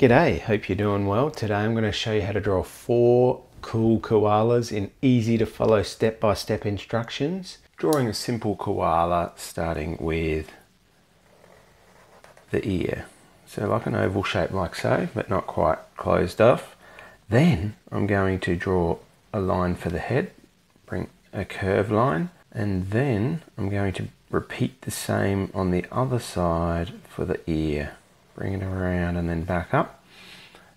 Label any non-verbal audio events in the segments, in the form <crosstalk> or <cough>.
G'day, hope you're doing well. Today I'm going to show you how to draw four cool koalas in easy to follow step-by-step -step instructions. Drawing a simple koala starting with the ear. So like an oval shape like so, but not quite closed off. Then I'm going to draw a line for the head, bring a curved line, and then I'm going to repeat the same on the other side for the ear. Bring it around and then back up.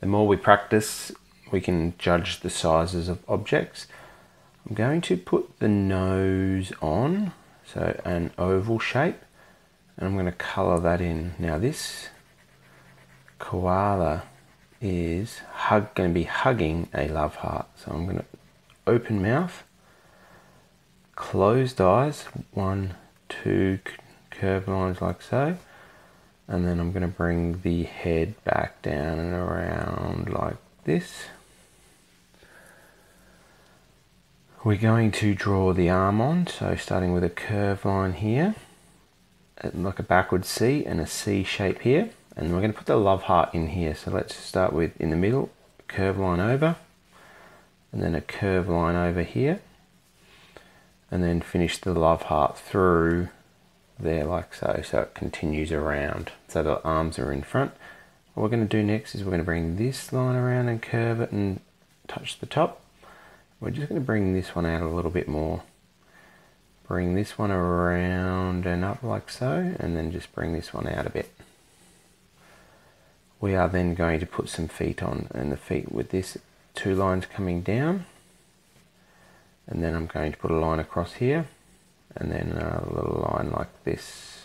The more we practice, we can judge the sizes of objects. I'm going to put the nose on, so an oval shape, and I'm going to colour that in. Now this koala is hug, going to be hugging a love heart. So I'm going to open mouth, closed eyes, one, two curved lines like so. And then I'm going to bring the head back down and around like this. We're going to draw the arm on, so starting with a curve line here, uh, like a backward C and a C shape here. And we're going to put the love heart in here. So let's start with in the middle, curve line over, and then a curve line over here. And then finish the love heart through there like so. So it continues around. So the arms are in front. What we're going to do next is we're going to bring this line around and curve it and touch the top. We're just going to bring this one out a little bit more. Bring this one around and up like so, and then just bring this one out a bit we are then going to put some feet on and the feet with this two lines coming down and then I'm going to put a line across here and then a little line like this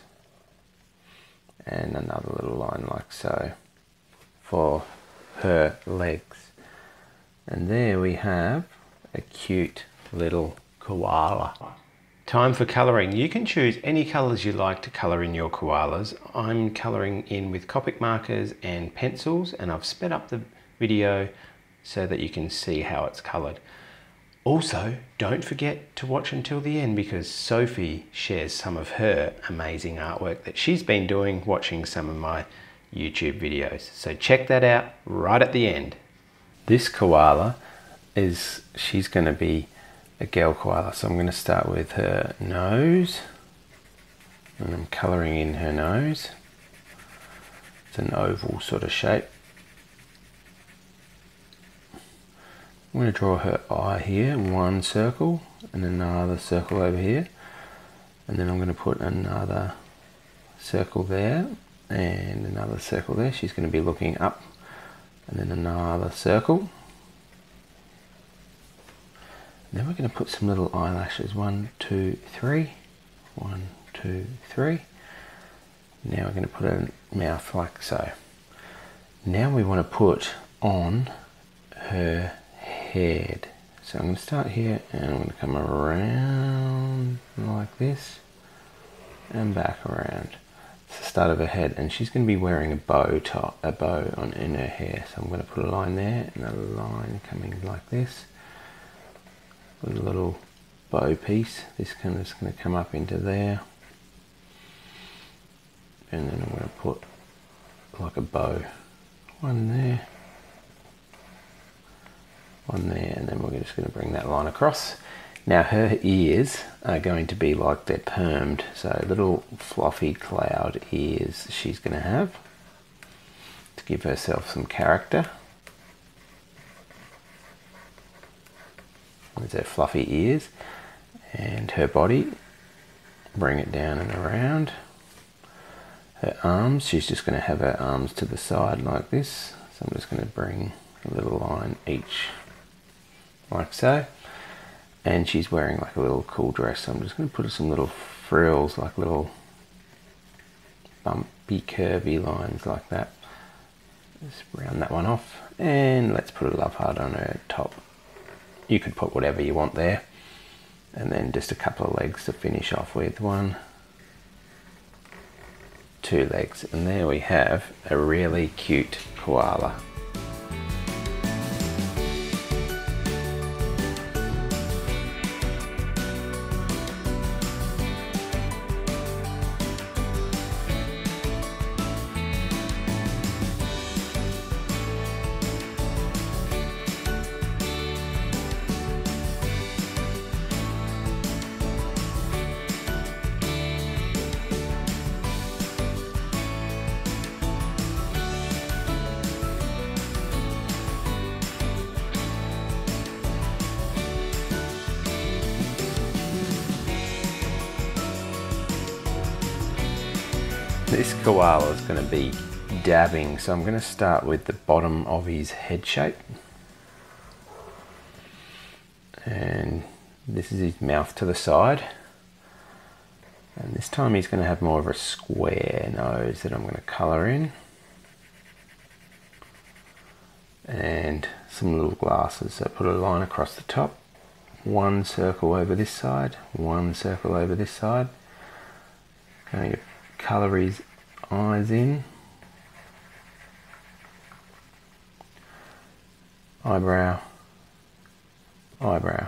and another little line like so for her legs and there we have a cute little koala Time for colouring. You can choose any colours you like to colour in your koalas. I'm colouring in with Copic markers and pencils and I've sped up the video so that you can see how it's coloured. Also, don't forget to watch until the end because Sofie shares some of her amazing artwork that she's been doing watching some of my YouTube videos. So check that out right at the end. This koala is, she's going to be a girl koala. So I'm going to start with her nose. And I'm colouring in her nose. It's an oval sort of shape. I'm going to draw her eye here, one circle, and another circle over here. And then I'm going to put another circle there, and another circle there. She's going to be looking up, and then another circle. Then we're going to put some little eyelashes. One, two, three. One, two, three. Now we're going to put a mouth like so. Now we want to put on her head. So I'm going to start here and I'm going to come around like this and back around. It's the start of her head and she's going to be wearing a bow top, a bow on in her hair. So I'm going to put a line there and a line coming like this with a little bow piece. This kind of is going to come up into there. And then I'm going to put like a bow. One there. One there. And then we're just going to bring that line across. Now her ears are going to be like they're permed. So little fluffy cloud ears she's going to have to give herself some character. There's her fluffy ears and her body bring it down and around her arms she's just going to have her arms to the side like this so I'm just going to bring a little line each like so. And she's wearing like a little cool dress. So I'm just going to put some little frills like little bumpy curvy lines like that. Just round that one off. And let's put a love heart on her top. You could put whatever you want there. And then just a couple of legs to finish off with. One two legs. And there we have a really cute koala this koala is going to be dabbing, so I'm going to start with the bottom of his head shape. And this is his mouth to the side. And this time he's going to have more of a square nose that I'm going to colour in. And some little glasses, so put a line across the top. One circle over this side, one circle over this side. Going his eyes in. Eyebrow, eyebrow.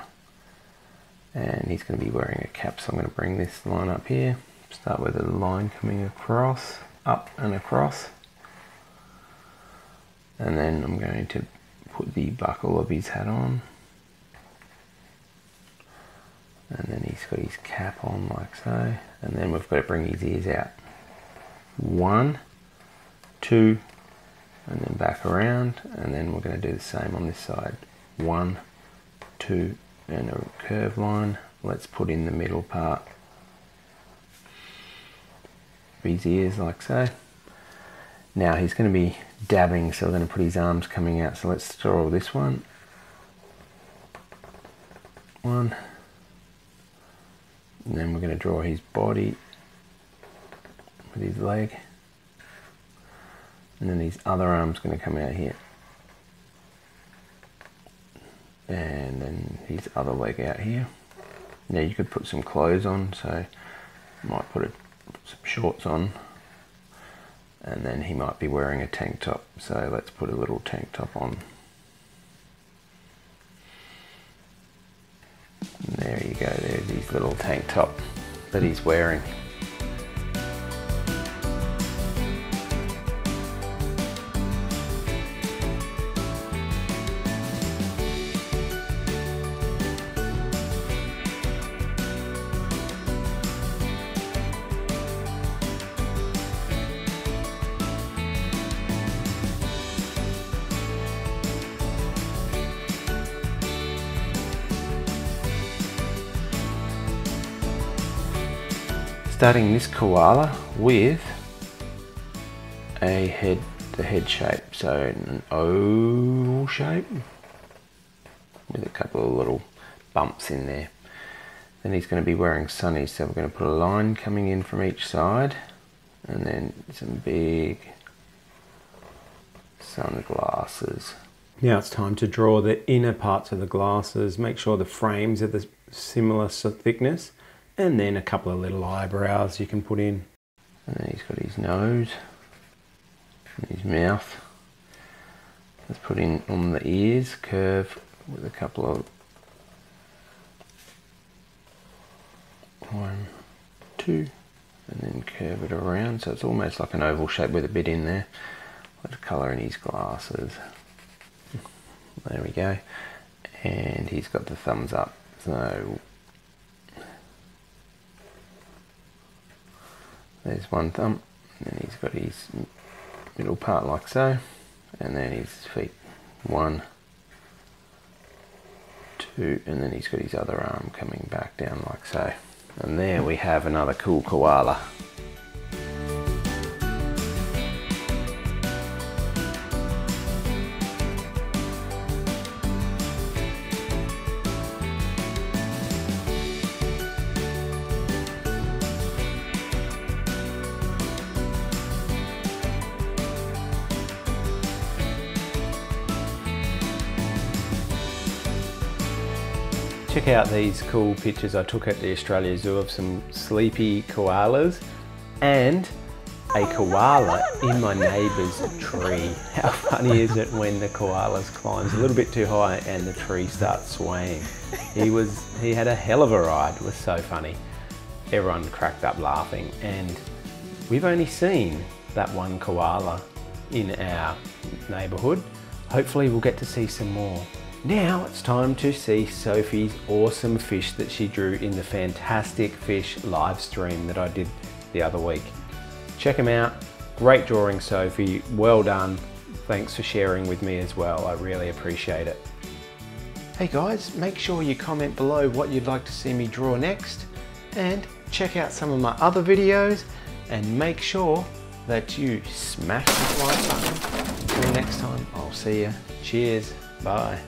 And he's going to be wearing a cap, so I'm going to bring this line up here. Start with a line coming across, up and across. And then I'm going to put the buckle of his hat on. And then he's got his cap on like so. And then we've got to bring his ears out. One, two, and then back around. And then we're going to do the same on this side. One, two, and a curve line. Let's put in the middle part of his ears like so. Now he's going to be dabbing, so we're going to put his arms coming out. So let's draw this one. One. And then we're going to draw his body with his leg. And then his other arm's going to come out here. And then his other leg out here. Now you could put some clothes on, so might put, a, put some shorts on and then he might be wearing a tank top so let's put a little tank top on and there you go there's his little tank top that he's wearing starting this koala with a head, the head shape, so an oval shape with a couple of little bumps in there. Then he's going to be wearing sunnies, so we're going to put a line coming in from each side and then some big sunglasses. Now it's time to draw the inner parts of the glasses. Make sure the frames are the similar thickness and then a couple of little eyebrows you can put in. And then he's got his nose his mouth. Let's put in on the ears, curve with a couple of one, two, and then curve it around so it's almost like an oval shape with a bit in there. Let's colour in his glasses. There we go. And he's got the thumbs up. So There's one thumb, and he's got his middle part like so, and then his feet. One, two, and then he's got his other arm coming back down like so. And there we have another cool koala. Check out these cool pictures I took at the Australia Zoo of some sleepy koalas and a koala in my neighbour's tree. <laughs> How funny is it when the koalas climbs a little bit too high and the tree starts swaying? He was he had a hell of a ride. It was so funny. Everyone cracked up laughing and we've only seen that one koala in our neighbourhood. Hopefully we'll get to see some more. Now it's time to see Sofie's awesome fish that she drew in the Fantastic Fish live stream that I did the other week. Check them out. Great drawing, Sofie. Well done. Thanks for sharing with me as well. I really appreciate it. Hey guys, make sure you comment below what you'd like to see me draw next and check out some of my other videos and make sure that you smash that like button. Until next time, I'll see you. Cheers. Bye.